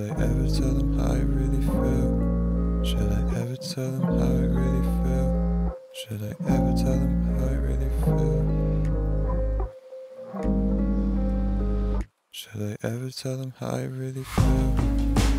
I ever tell them how I really feel? Should I ever tell them how I really feel? Should I ever tell them how I really feel? Should I ever tell them how I really feel?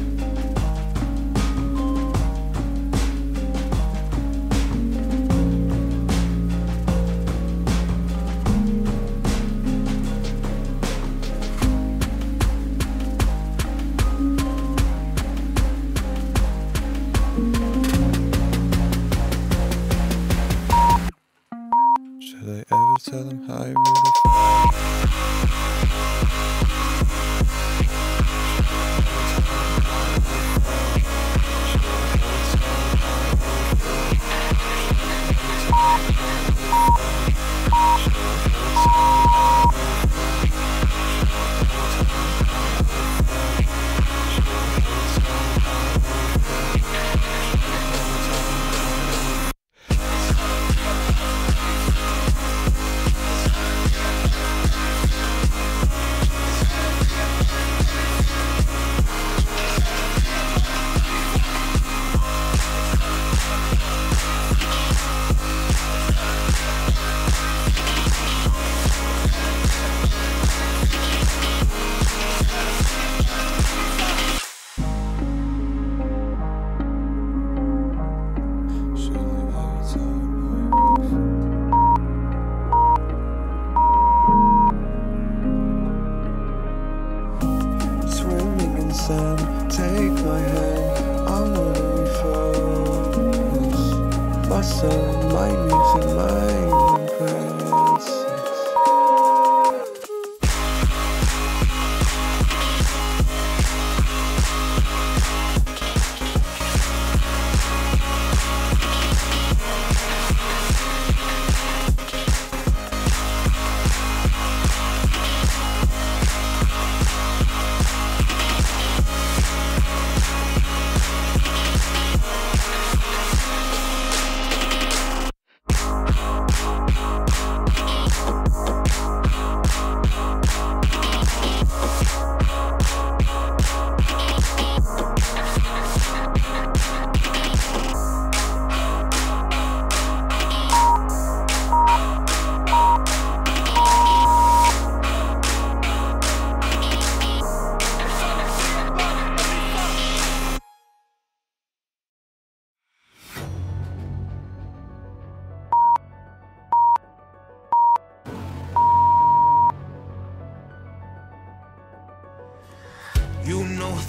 Take my hand. I wanna focus. My sun, my music, my impressions.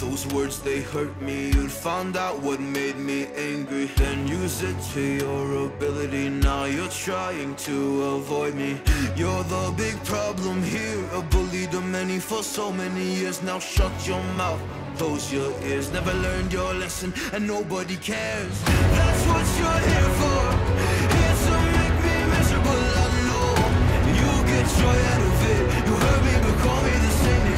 Those words, they hurt me. You found out what made me angry. Then use it to your ability. Now you're trying to avoid me. You're the big problem here. A bully to many for so many years. Now shut your mouth, close your ears. Never learned your lesson and nobody cares. That's what you're here for. Here to make me miserable, I know. You get joy out of it. You hurt me but call me the same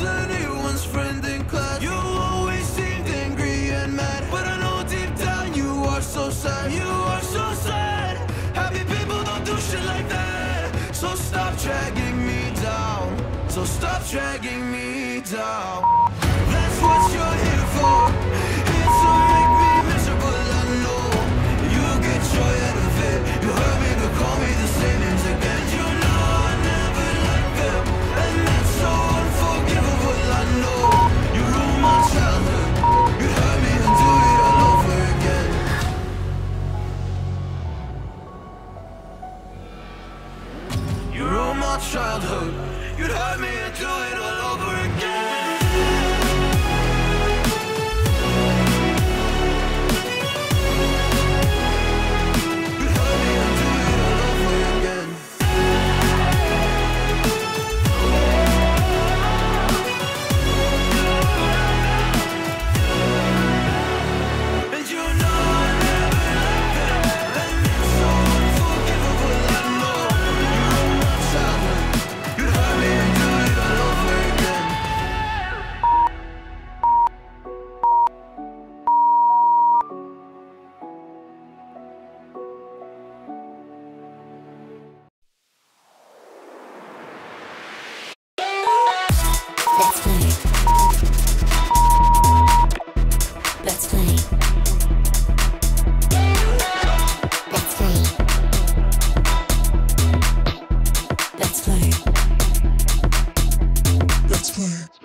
was anyone's friend in class. You always seemed angry and mad But I know deep down you are so sad. You are so sad. Happy people don't do shit like that. So stop dragging me down. So stop dragging me down childhood. You'd hurt me do it all Yeah.